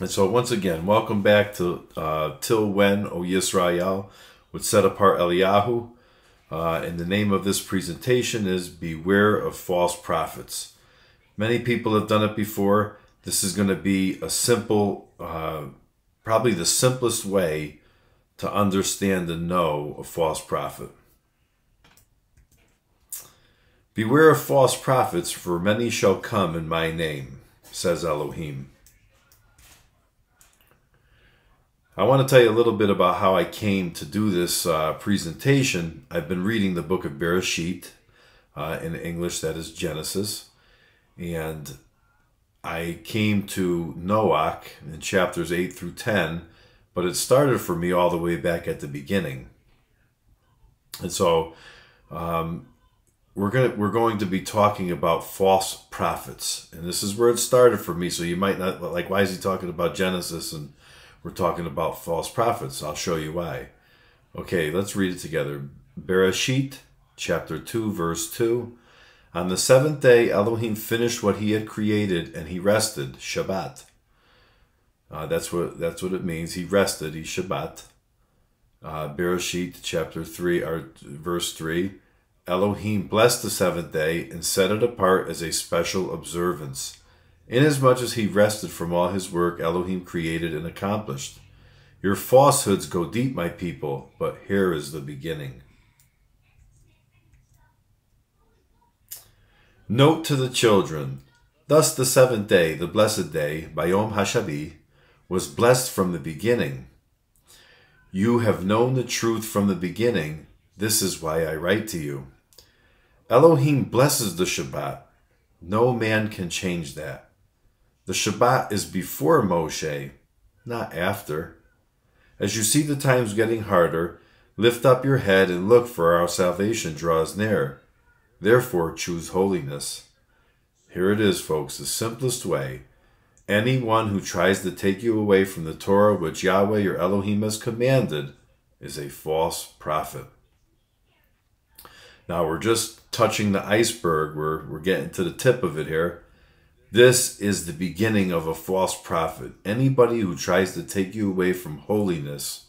And so, once again, welcome back to uh, Till When, O Yisrael, with Set Apart Eliyahu. Uh, and the name of this presentation is Beware of False Prophets. Many people have done it before. This is going to be a simple, uh, probably the simplest way to understand and know a false prophet. Beware of false prophets, for many shall come in my name, says Elohim. I want to tell you a little bit about how I came to do this uh, presentation. I've been reading the book of Bereshit, uh, in English, that is Genesis, and I came to Noach in chapters 8 through 10, but it started for me all the way back at the beginning. And so um, we're going to, we're going to be talking about false prophets, and this is where it started for me. So you might not like, why is he talking about Genesis and we're talking about false prophets. I'll show you why. Okay, let's read it together. Bereshit, chapter 2, verse 2. On the seventh day, Elohim finished what he had created and he rested, Shabbat. Uh, that's what that's what it means. He rested, he Shabbat. Uh, Bereshit, chapter 3, or verse 3. Elohim blessed the seventh day and set it apart as a special observance inasmuch as he rested from all his work Elohim created and accomplished. Your falsehoods go deep, my people, but here is the beginning. Note to the children Thus the seventh day, the blessed day, Bayom Hashabi, was blessed from the beginning. You have known the truth from the beginning. This is why I write to you. Elohim blesses the Shabbat. No man can change that. The Shabbat is before Moshe, not after. As you see the times getting harder, lift up your head and look, for our salvation draws near. Therefore, choose holiness. Here it is, folks, the simplest way. Anyone who tries to take you away from the Torah which Yahweh your Elohim has commanded is a false prophet. Now we're just touching the iceberg. We're, we're getting to the tip of it here. This is the beginning of a false prophet. Anybody who tries to take you away from holiness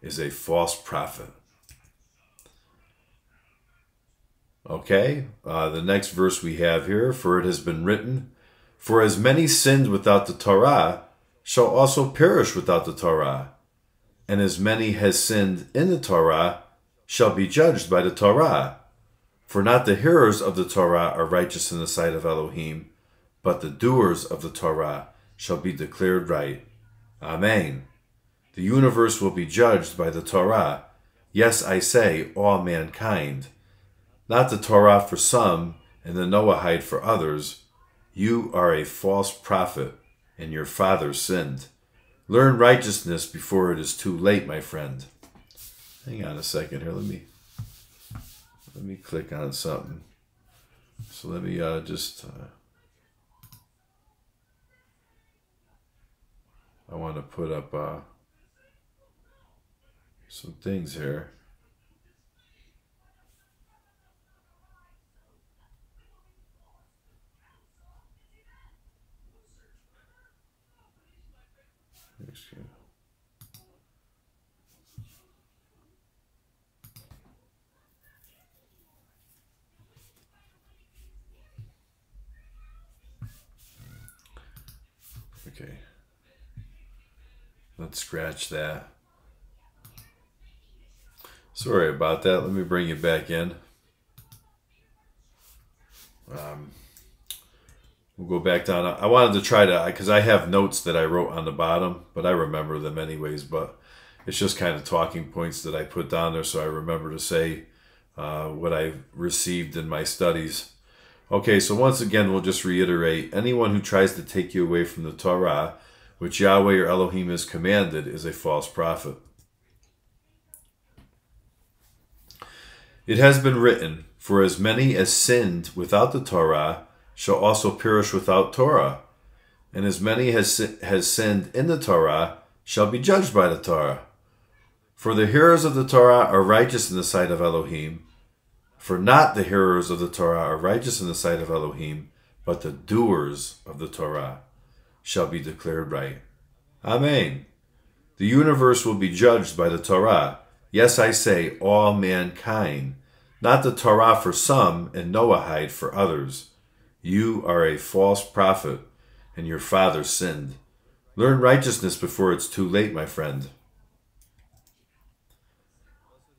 is a false prophet. Okay, uh, the next verse we have here, for it has been written, For as many sinned without the Torah shall also perish without the Torah, and as many has sinned in the Torah shall be judged by the Torah. For not the hearers of the Torah are righteous in the sight of Elohim, but the doers of the Torah shall be declared right. Amen. The universe will be judged by the Torah. Yes, I say, all mankind. Not the Torah for some and the Noahide for others. You are a false prophet, and your father sinned. Learn righteousness before it is too late, my friend. Hang on a second here. Let me let me click on something. So let me uh, just. Uh, I want to put up uh, some things here. Okay. Let's scratch that. Sorry about that. Let me bring you back in. Um, we'll go back down. I wanted to try to, because I have notes that I wrote on the bottom, but I remember them anyways. But it's just kind of talking points that I put down there so I remember to say uh, what I received in my studies. Okay, so once again, we'll just reiterate anyone who tries to take you away from the Torah which Yahweh or Elohim has commanded, is a false prophet. It has been written, For as many as sinned without the Torah shall also perish without Torah, and as many as has sinned in the Torah shall be judged by the Torah. For the hearers of the Torah are righteous in the sight of Elohim, for not the hearers of the Torah are righteous in the sight of Elohim, but the doers of the Torah shall be declared right. Amen. The universe will be judged by the Torah. Yes, I say, all mankind. Not the Torah for some and Noahide for others. You are a false prophet, and your father sinned. Learn righteousness before it's too late, my friend.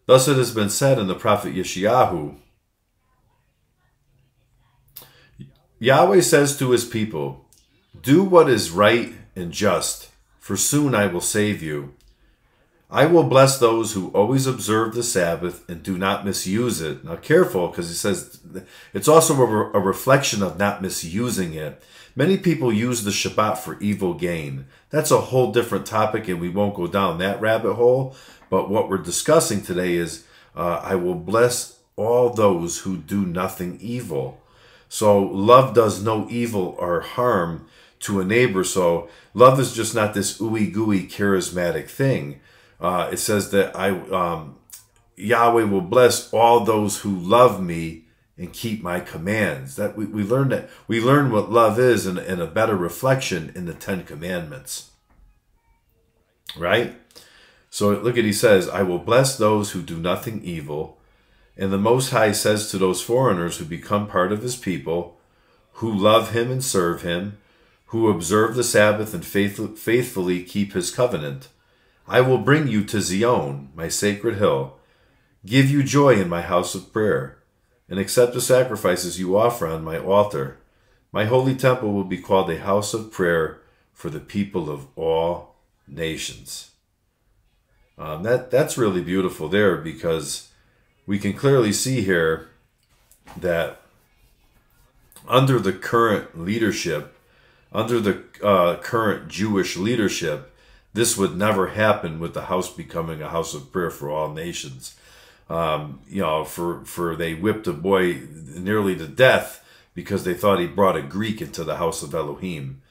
Thus it has been said in the prophet Yeshayahu Yahweh says to his people, Do what is right and just, for soon I will save you. I will bless those who always observe the Sabbath and do not misuse it. Now, careful, because he says it's also a, a, reflection of not misusing it. Many people use the Shabbat for evil gain. That's a whole different topic, and we won't go down that rabbit hole. But what we're discussing today is uh, I will bless all those who do nothing evil. So love does no evil or harm to a neighbor. So love is just not this ooey gooey charismatic thing. Uh, it says that I um, Yahweh will bless all those who love me and keep my commands. That we, we learn that we learn what love is in, in a better reflection in the Ten Commandments. Right? So look at he says, I will bless those who do nothing evil and the Most High says to those foreigners who become part of his people, who love him and serve him, who observe the Sabbath and faith faithfully keep his covenant, I will bring you to Zion, my sacred hill, give you joy in my house of prayer, and accept the sacrifices you offer on my altar. My holy temple will be called a house of prayer for the people of all nations. Um, that that's really beautiful there because we can clearly see here that under the current leadership, under the uh, current Jewish leadership, this would never happen with the house becoming a house of prayer for all nations. Um, you know, for, for they whipped a boy nearly to death because they thought he brought a Greek into the house of Elohim.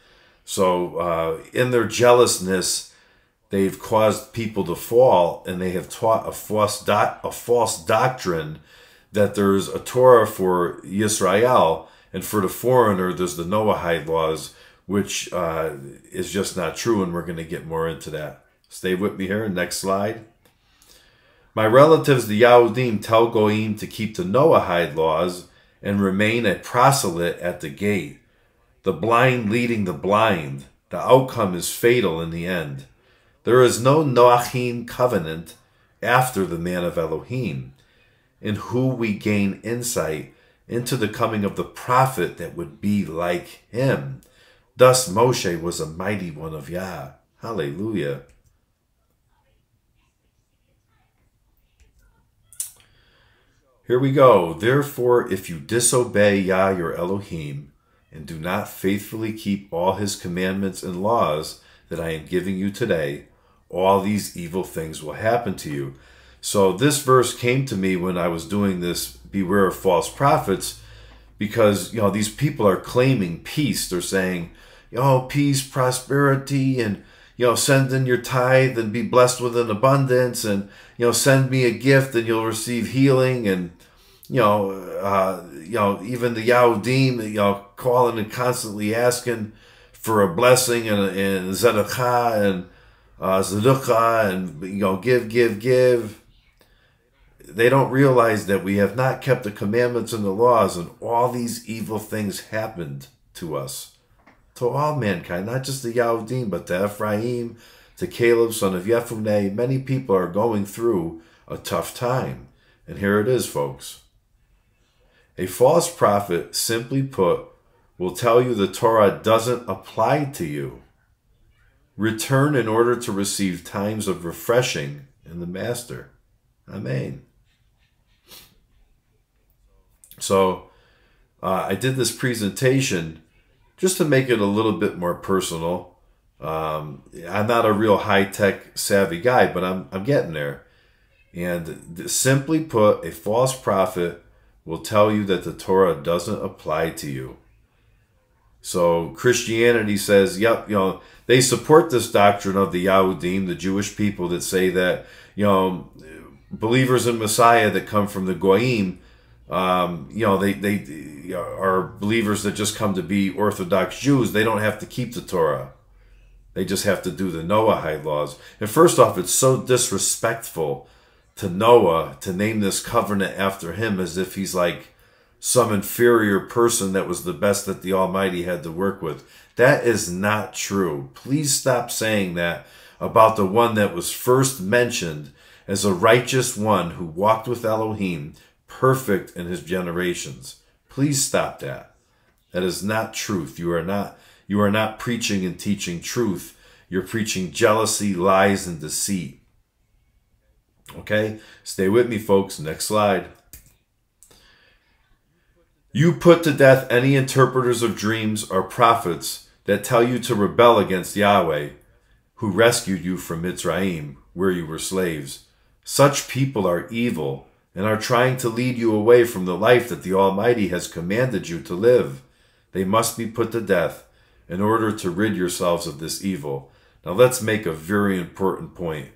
So, uh, in their jealousness, they've caused people to fall and they have taught a false, doc, a false doctrine that there's a Torah for Israel and for the foreigner there's the Noahide laws, which uh, is just not true, and we're going to get more into that. Stay with me here. Next slide. My relatives, the Yahudim, tell Goim to keep the Noahide laws and remain a proselyte at the gate. The blind leading the blind. The outcome is fatal in the end. There is no Noachim covenant after the man of Elohim, in who we gain insight into the coming of the prophet that would be like him. Thus Moshe was a mighty one of Yah. Hallelujah. Here we go. Therefore, if you disobey Yah your Elohim, and do not faithfully keep all his commandments and laws that I am giving you today, all these evil things will happen to you. So this verse came to me when I was doing this beware of false prophets because you know these people are claiming peace. They're saying, "Oh, peace, prosperity and you know, send in your tithe and be blessed with an abundance and you know, send me a gift and you'll receive healing and you know, uh, you know, even the Yahudim, you know, calling and constantly asking for a blessing and, and zedakah and uh, tzedakah and you know give, give, give. They don't realize that we have not kept the commandments and the laws, and all these evil things happened to us, to all mankind, not just the Yahudim, but to Ephraim, to Caleb, son of Yefuneh. Many people are going through a tough time, and here it is, folks. A false prophet, simply put, will tell you the Torah doesn't apply to you. Return in order to receive times of refreshing in the Master. Amen. So uh, I did this presentation just to make it a little bit more personal. Um, I'm not a real high tech savvy guy, but I'm, I'm getting there. And simply put, a false prophet will tell you that the Torah doesn't apply to you. So Christianity says, yep, you know, they support this doctrine of the Yahudim, the Jewish people that say that, you know, believers in Messiah that come from the Goyim, um, you know, they, they are believers that just come to be Orthodox Jews. They don't have to keep the Torah. They just have to do the Noahide laws. And first off, it's so disrespectful to Noah to name this covenant after him as if he's like some inferior person that was the best that the Almighty had to work with. That is not true. Please stop saying that about the one that was first mentioned as a righteous one who walked with Elohim, perfect in his generations. Please stop that. That is not truth. You are not you are not preaching and teaching truth. You're preaching jealousy, lies, and deceit. Okay? Stay with me, folks. Next slide. You put to death any interpreters of dreams or prophets that tell you to rebel against Yahweh, who rescued you from Mitzrayim, where you were slaves. Such people are evil and are trying to lead you away from the life that the Almighty has commanded you to live. They must be put to death in order to rid yourselves of this evil. Now let's make a very important point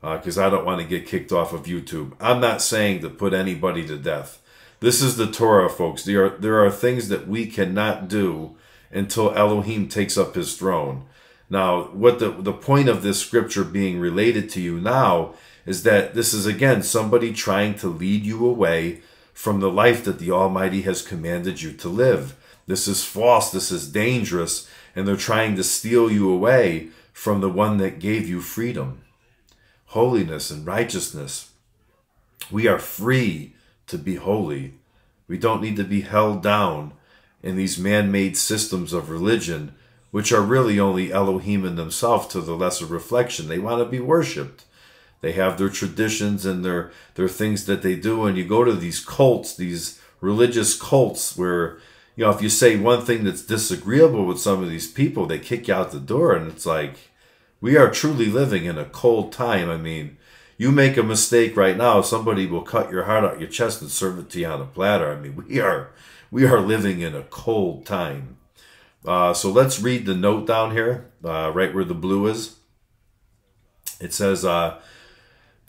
because uh, I don't want to get kicked off of YouTube. I'm not saying to put anybody to death. This is the Torah, folks. There are, there are things that we cannot do until Elohim takes up his throne. Now, what the, the point of this scripture being related to you now is that this is again somebody trying to lead you away from the life that the Almighty has commanded you to live. This is false, this is dangerous, and they're trying to steal you away from the one that gave you freedom, holiness, and righteousness. We are free to be holy. We don't need to be held down in these man made systems of religion, which are really only Elohim in themselves to the lesser reflection. They want to be worshipped. They have their traditions and their, their things that they do. And you go to these cults, these religious cults, where, you know, if you say one thing that's disagreeable with some of these people, they kick you out the door. And it's like, we are truly living in a cold time. I mean, you make a mistake right now, somebody will cut your heart out your chest and serve it to you on a platter. I mean, we are we are living in a cold time. Uh, so let's read the note down here, uh, right where the blue is. It says, uh,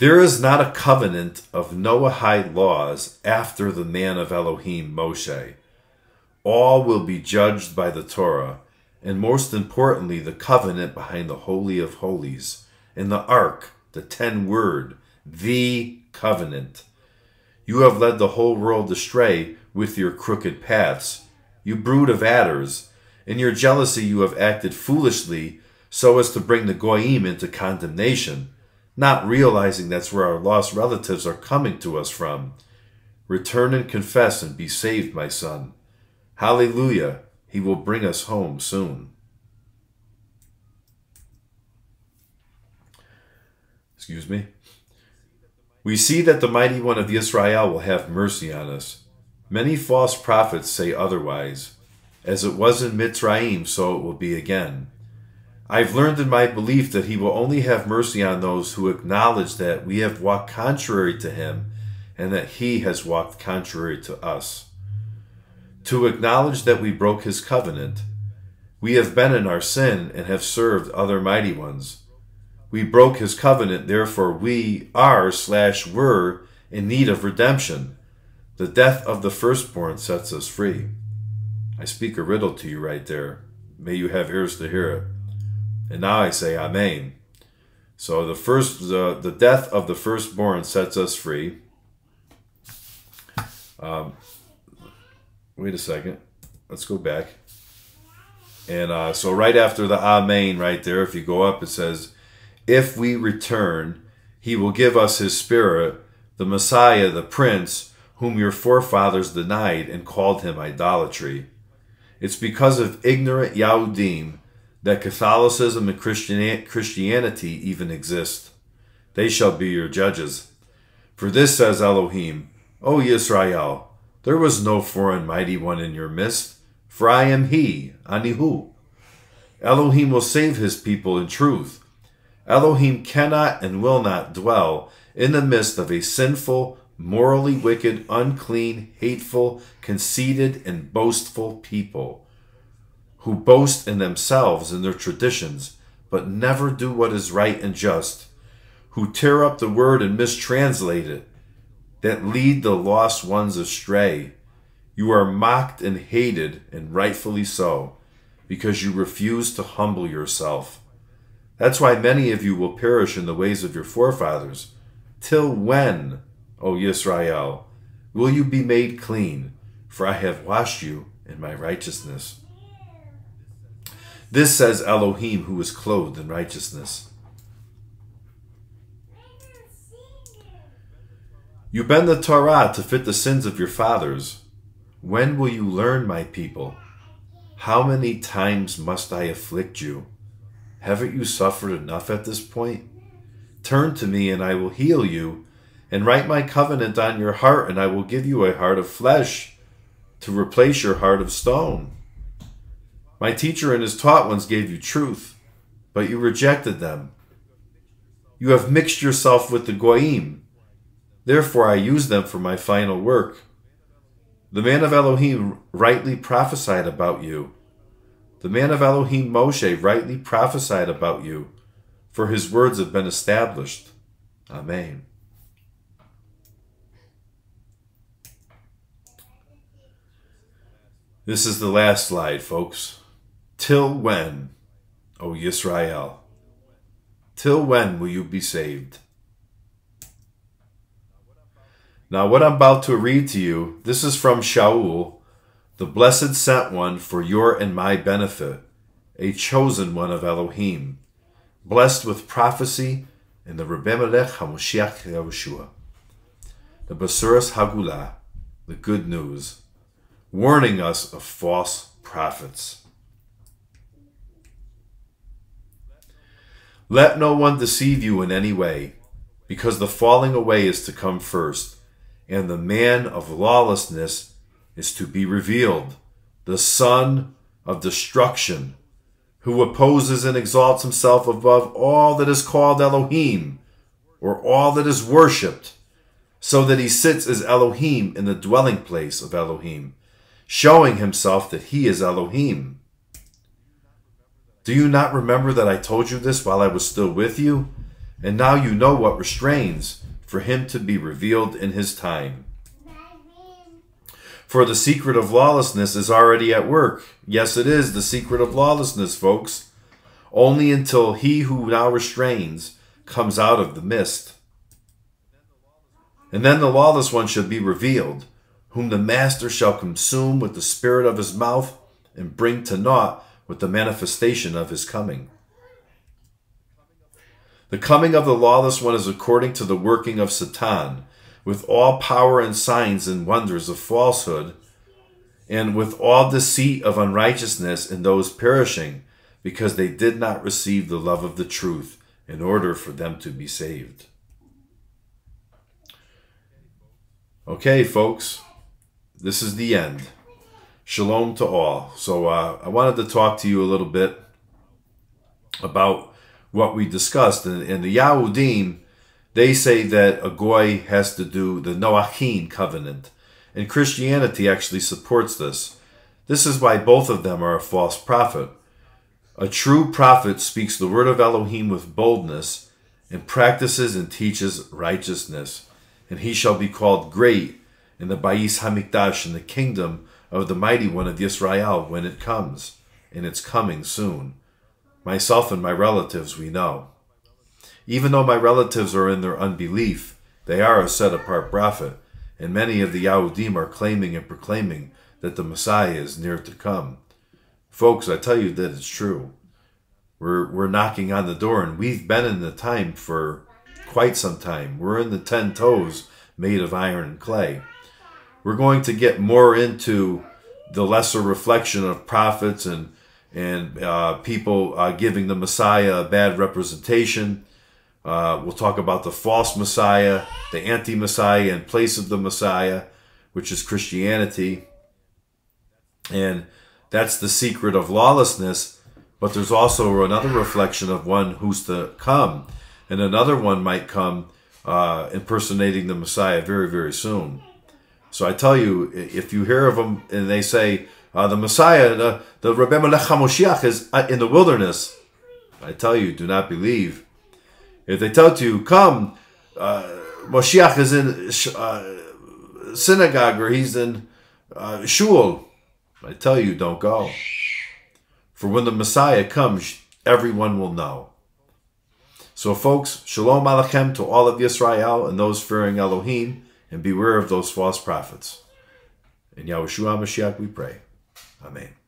There is not a covenant of Noahide laws after the man of Elohim, Moshe. All will be judged by the Torah, and most importantly, the covenant behind the Holy of Holies, in the ark the ten word, the covenant. You have led the whole world astray with your crooked paths. You brood of adders. In your jealousy you have acted foolishly so as to bring the Goyim into condemnation, not realizing that's where our lost relatives are coming to us from. Return and confess and be saved, my son. Hallelujah. He will bring us home soon. Excuse me. We see that the mighty one of Israel will have mercy on us. Many false prophets say otherwise. As it was in Mitzrayim, so it will be again. I've learned in my belief that he will only have mercy on those who acknowledge that we have walked contrary to him and that he has walked contrary to us. To acknowledge that we broke his covenant, we have been in our sin and have served other mighty ones. We broke his covenant, therefore we are slash were in need of redemption. The death of the firstborn sets us free. I speak a riddle to you right there. May you have ears to hear it. And now I say Amen. So the first, the, the death of the firstborn sets us free. Um, wait a second. Let's go back. And uh, so right after the Amen right there, if you go up, it says, if we return, he will give us his spirit, the Messiah, the Prince, whom your forefathers denied and called him idolatry. It's because of ignorant Yahudim that Catholicism and Christianity even exist. They shall be your judges. For this says Elohim, O Israel, there was no foreign mighty one in your midst, for I am he, Anihu. Elohim will save his people in truth Elohim cannot and will not dwell in the midst of a sinful, morally wicked, unclean, hateful, conceited, and boastful people who boast in themselves and their traditions, but never do what is right and just, who tear up the word and mistranslate it, that lead the lost ones astray. You are mocked and hated, and rightfully so, because you refuse to humble yourself. That's why many of you will perish in the ways of your forefathers. Till when, O Yisrael, will you be made clean? For I have washed you in my righteousness. This says Elohim, who is clothed in righteousness. You bend the Torah to fit the sins of your fathers. When will you learn, my people? How many times must I afflict you? Haven't you suffered enough at this point? Turn to me, and I will heal you, and write my covenant on your heart, and I will give you a heart of flesh to replace your heart of stone. My teacher and his taught ones gave you truth, but you rejected them. You have mixed yourself with the Goyim. Therefore, I use them for my final work. The man of Elohim rightly prophesied about you. The man of Elohim Moshe rightly prophesied about you, for his words have been established. Amen. This is the last slide, folks. Till when, O Yisrael? Till when will you be saved? Now, what I'm about to read to you, this is from Shaul, the blessed sent one for your and my benefit, a chosen one of Elohim, blessed with prophecy in the Rebbe Melech HaMoshiach Yahushua, the Basuras Hagula, the good news, warning us of false prophets. Let no one deceive you in any way, because the falling away is to come first, and the man of lawlessness is to be revealed, the son of destruction, who opposes and exalts himself above all that is called Elohim, or all that is worshipped, so that he sits as Elohim in the dwelling place of Elohim, showing himself that he is Elohim. Do you not remember that I told you this while I was still with you? And now you know what restrains for him to be revealed in his time. For the secret of lawlessness is already at work. Yes, it is the secret of lawlessness, folks. Only until he who now restrains comes out of the mist. And then the lawless one shall be revealed, whom the master shall consume with the spirit of his mouth and bring to naught with the manifestation of his coming. The coming of the lawless one is according to the working of Satan, with all power and signs and wonders of falsehood, and with all deceit of unrighteousness in those perishing, because they did not receive the love of the truth in order for them to be saved. Okay, folks, this is the end. Shalom to all. So uh, I wanted to talk to you a little bit about what we discussed. And, and the Yahudim, they say that a goy has to do the Noachim covenant, and Christianity actually supports this. This is why both of them are a false prophet. A true prophet speaks the word of Elohim with boldness and practices and teaches righteousness, and he shall be called great in the Bais Hamikdash in the kingdom of the mighty one of Yisrael when it comes, and it's coming soon. Myself and my relatives we know. Even though my relatives are in their unbelief, they are a set apart prophet, and many of the Yahudim are claiming and proclaiming that the Messiah is near to come. Folks, I tell you that it's true. We're, we're knocking on the door, and we've been in the time for quite some time. We're in the ten toes made of iron and clay. We're going to get more into the lesser reflection of prophets and and uh, people uh, giving the Messiah a bad representation uh, we'll talk about the false Messiah, the anti Messiah in place of the Messiah, which is Christianity. And that's the secret of lawlessness. But there's also another reflection of one who's to come. And another one might come uh, impersonating the Messiah very, very soon. So I tell you, if you hear of them and they say, uh, the Messiah, the, the Rebbe Melech HaMoshiach is uh, in the wilderness, I tell you, do not believe if they tell you, come, uh, Moshiach is in uh, synagogue or he's in uh, shul, I tell you, don't go. For when the Messiah comes, everyone will know. So, folks, shalom alachem to all of Yisrael and those fearing Elohim, and beware of those false prophets. In Yahushua Mashiach we pray. Amen.